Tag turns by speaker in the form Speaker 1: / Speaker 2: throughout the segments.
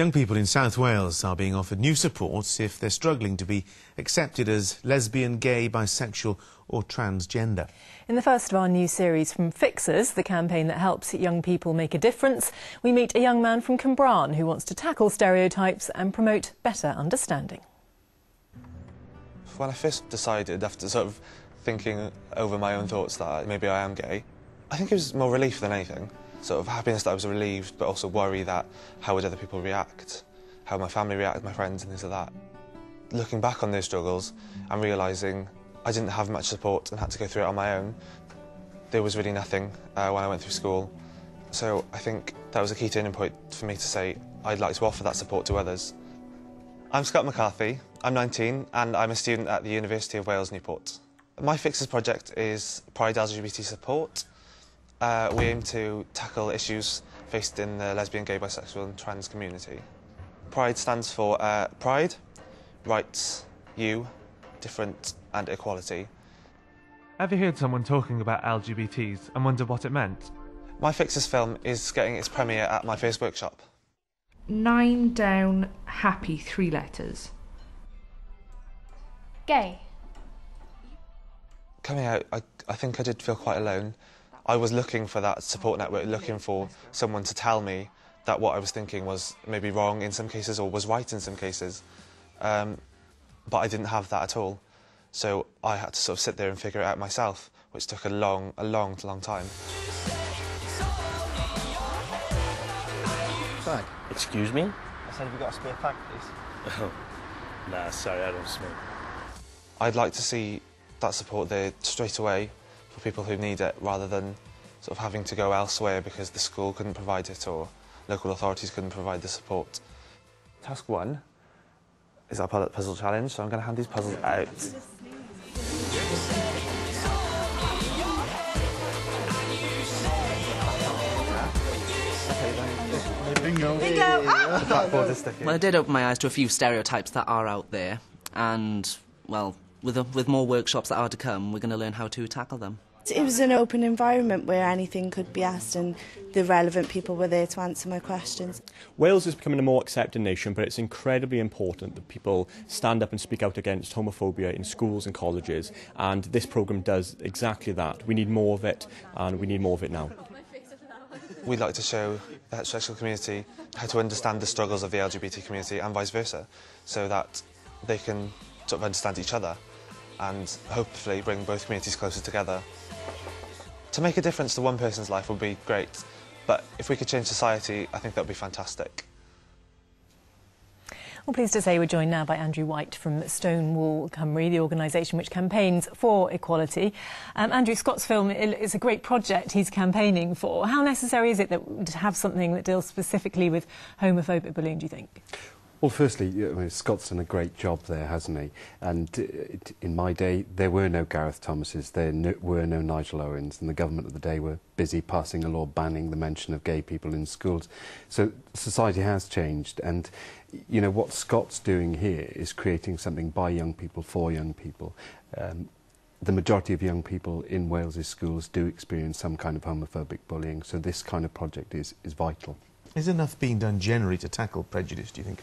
Speaker 1: Young people in South Wales are being offered new support if they're struggling to be accepted as lesbian, gay, bisexual or transgender.
Speaker 2: In the first of our new series from Fixers, the campaign that helps young people make a difference, we meet a young man from Cwmbran who wants to tackle stereotypes and promote better understanding.
Speaker 3: When I first decided, after sort of thinking over my own thoughts that maybe I am gay, I think it was more relief than anything sort of happiness that I was relieved, but also worry that how would other people react, how my family react, my friends and things like that. Looking back on those struggles and realising I didn't have much support and had to go through it on my own, there was really nothing uh, when I went through school. So I think that was a key turning point for me to say I'd like to offer that support to others. I'm Scott McCarthy, I'm 19 and I'm a student at the University of Wales Newport. My Fixers project is PRYDE LGBT support uh, we aim to tackle issues faced in the lesbian, gay, bisexual and trans community. PRYDE stands for uh, pride, rights, you, different and equality.
Speaker 4: Ever heard someone talking about LGBTs and wondered what it meant?
Speaker 3: My Fixers film is getting its premiere at my first workshop.
Speaker 5: Nine down, happy, three letters.
Speaker 6: Gay.
Speaker 3: Coming out, I, I think I did feel quite alone. I was looking for that support network, looking for someone to tell me that what I was thinking was maybe wrong in some cases or was right in some cases. Um, but I didn't have that at all. So I had to sort of sit there and figure it out myself, which took a long, a long, long time.
Speaker 7: Fag.
Speaker 8: Excuse me?
Speaker 7: I said, have you got a spare fag, please?
Speaker 8: Oh, nah, sorry, I don't smoke.
Speaker 3: I'd like to see that support there straight away for people who need it rather than sort of having to go elsewhere because the school couldn't provide it or local authorities couldn't provide the support. Task one is our puzzle challenge, so I'm going to hand these puzzles out.
Speaker 7: Bingo.
Speaker 9: Bingo. Ah!
Speaker 3: Well,
Speaker 9: I did open my eyes to a few stereotypes that are out there, and, well, with, a, with more workshops that are to come, we're going to learn how to tackle them.
Speaker 10: It was an open environment where anything could be asked and the relevant people were there to answer my questions.
Speaker 11: Wales is becoming a more accepting nation, but it's incredibly important that people stand up and speak out against homophobia in schools and colleges, and this programme does exactly that. We need more of it, and we need more of it now.
Speaker 3: We'd like to show uh, the heterosexual community how to understand the struggles of the LGBT community and vice versa, so that they can sort of understand each other and hopefully bring both communities closer together. To make a difference to one person's life would be great, but if we could change society, I think that would be fantastic.
Speaker 2: Well, pleased to say we're joined now by Andrew White from Stonewall Cymru, the organisation which campaigns for equality. Um, Andrew, Scott's film is a great project he's campaigning for. How necessary is it that, to have something that deals specifically with homophobic bullying, do you think?
Speaker 12: Well, firstly, Scott's done a great job there, hasn't he? And uh, in my day, there were no Gareth Thomases, there no, were no Nigel Owens, and the government of the day were busy passing a law banning the mention of gay people in schools. So society has changed, and you know what Scott's doing here is creating something by young people for young people. Um, the majority of young people in Wales's schools do experience some kind of homophobic bullying, so this kind of project is, is vital.
Speaker 1: Is enough being done generally to tackle prejudice, do you think?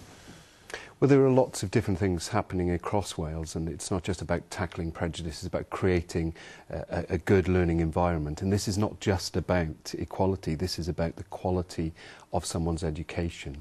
Speaker 12: Well, there are lots of different things happening across Wales, and it's not just about tackling prejudice, it's about creating a, a good learning environment. And this is not just about equality, this is about the quality of someone's education.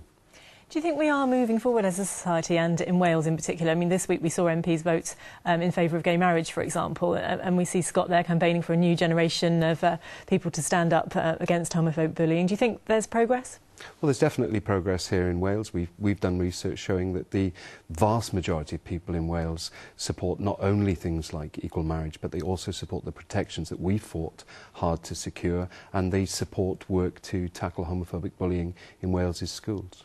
Speaker 2: Do you think we are moving forward as a society and in Wales in particular? I mean, this week we saw MPs vote um, in favour of gay marriage, for example, uh, and we see Scott there campaigning for a new generation of uh, people to stand up uh, against homophobic bullying. Do you think there's progress?
Speaker 12: Well, there's definitely progress here in Wales. We've, we've done research showing that the vast majority of people in Wales support not only things like equal marriage, but they also support the protections that we fought hard to secure, and they support work to tackle homophobic bullying in Wales's schools.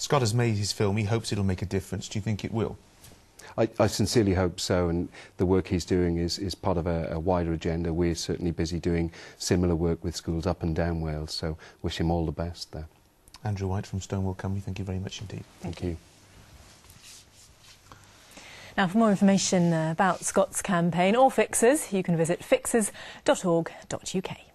Speaker 1: Scott has made his film. He hopes it'll make a difference. Do you think it will?
Speaker 12: I, I sincerely hope so, and the work he's doing is, is part of a, a wider agenda. We're certainly busy doing similar work with schools up and down Wales, so wish him all the best there.
Speaker 1: Andrew White from Stonewall Cymru, thank you very much indeed.
Speaker 12: Thank you.
Speaker 2: Now, for more information uh, about Scott's campaign or Fixers, you can visit fixers.org.uk.